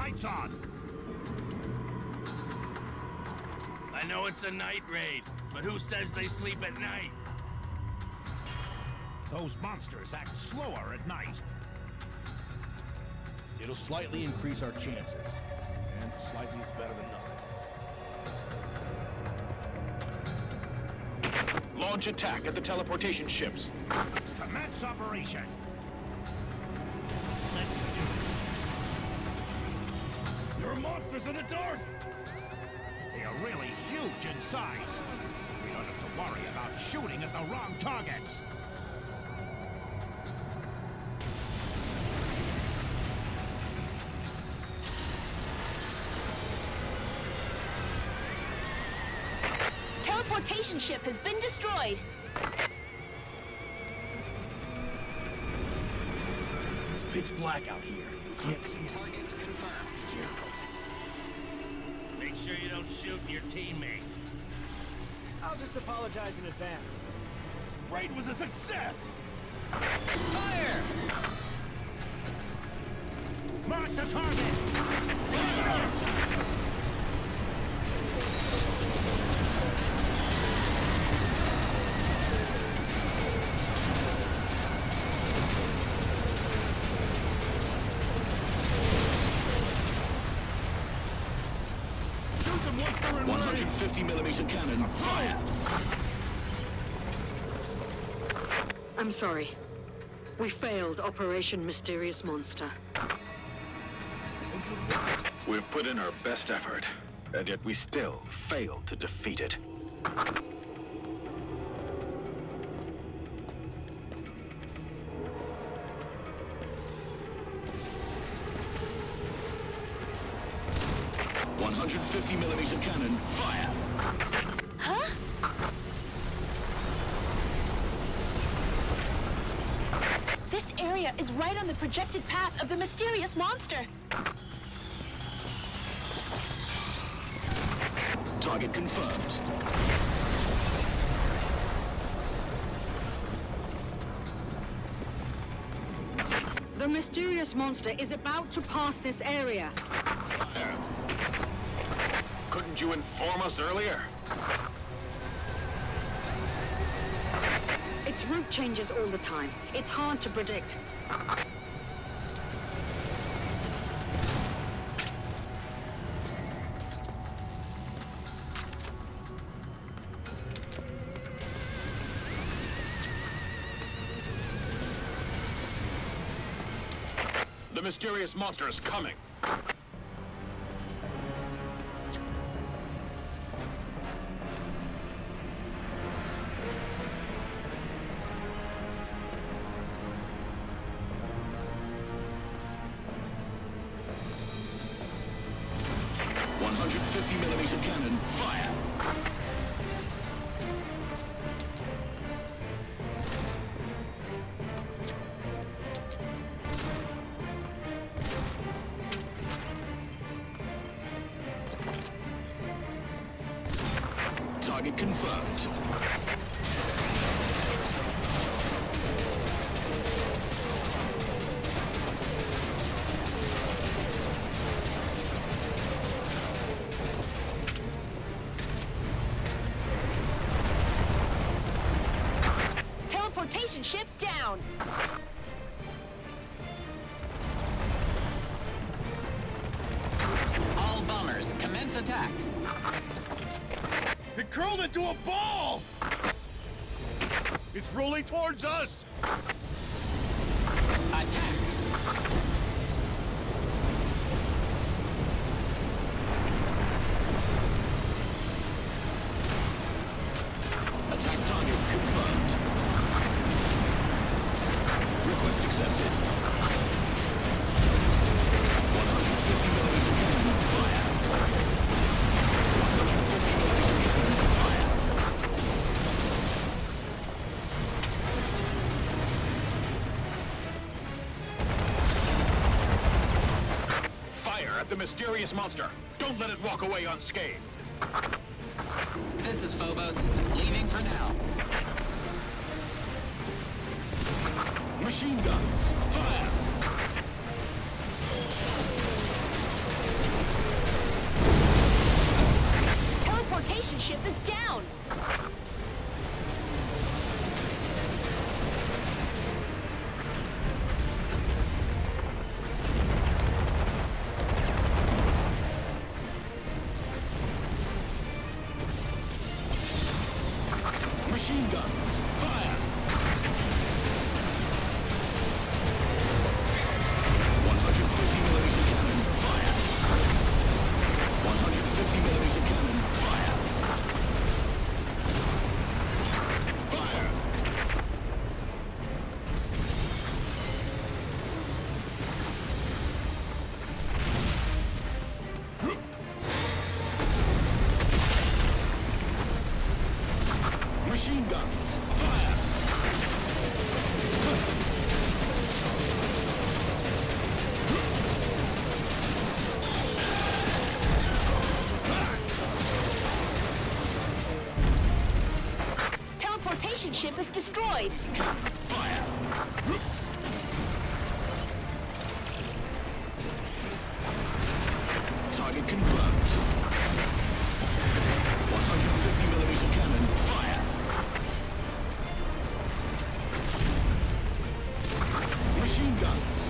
Lights on! I know it's a night raid, but who says they sleep at night? Those monsters act slower at night. It'll slightly increase our chances. And slightly is better than nothing. Launch attack at the teleportation ships. Commence operation! Monsters in the dark! They are really huge in size. We don't have to worry about shooting at the wrong targets. Teleportation ship has been destroyed. It's pitch black out here. You Can't see it. Target confirmed. Make sure you don't shoot your teammate. I'll just apologize in advance. Raid was a success! Fire! Mark the target! 150 millimeter cannon. Fire! I'm sorry. We failed Operation Mysterious Monster. We've put in our best effort, and yet we still failed to defeat it. One hundred fifty millimeter cannon. Fire! Huh? This area is right on the projected path of the mysterious monster. Target confirmed. The mysterious monster is about to pass this area. Couldn't you inform us earlier? Its route changes all the time. It's hard to predict. The mysterious monster is coming. Target confirmed. Teleportation ship down. All bombers, commence attack. Curled into a ball! It's rolling towards us! Attack. Attack target confirmed. Request accepted. Mysterious monster. Don't let it walk away unscathed. This is Phobos, leaving for now. Machine guns. Fire. Ship destroyed. Fire! Target confirmed. 150 millimeter cannon, fire! Machine guns,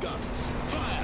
guns, fire!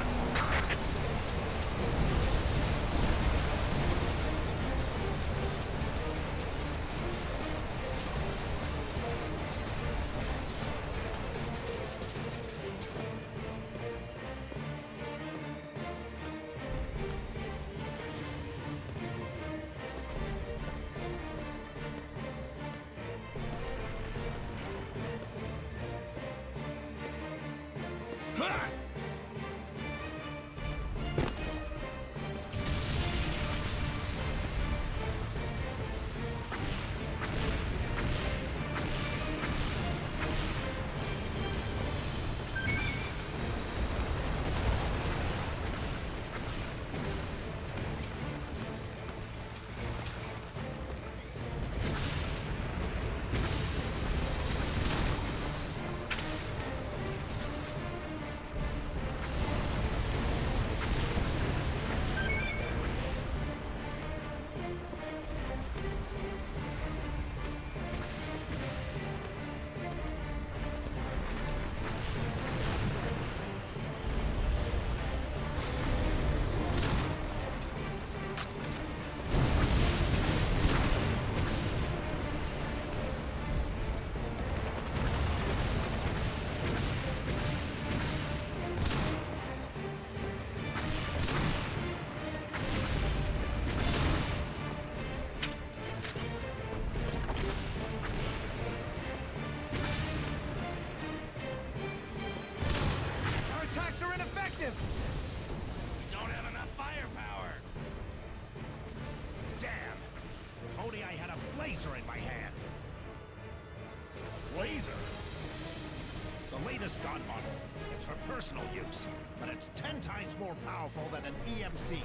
The gun model. It's for personal use, but it's ten times more powerful than an EMC.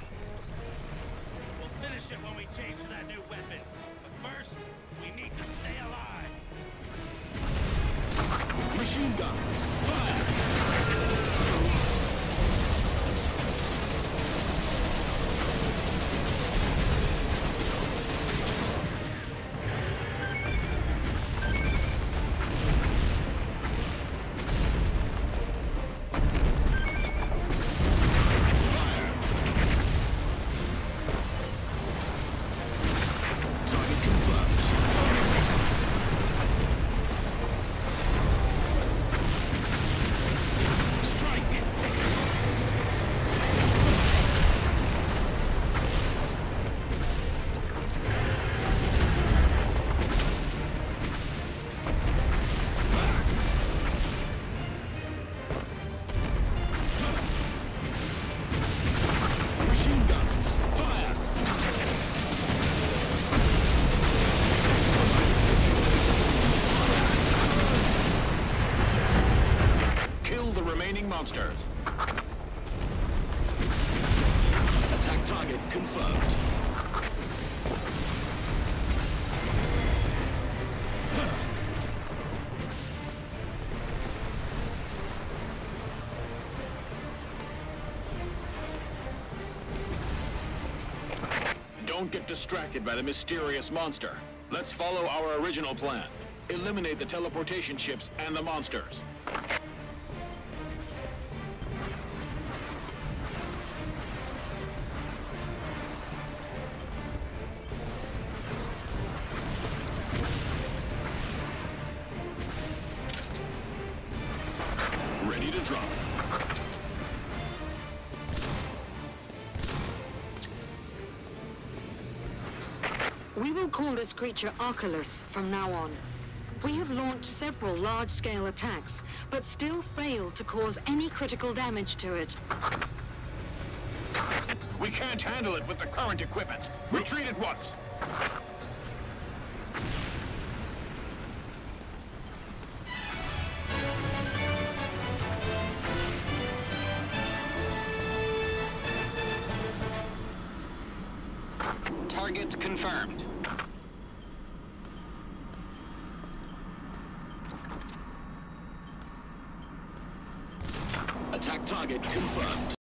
We'll finish it when we change to that new weapon. But first, we need to stay alive. Machine guns, fire! downstairs. Attack target confirmed. Don't get distracted by the mysterious monster. Let's follow our original plan. Eliminate the teleportation ships and the monsters. This from now on. We have launched several large-scale attacks, but still failed to cause any critical damage to it. We can't handle it with the current equipment. Retreat at once. Target confirmed.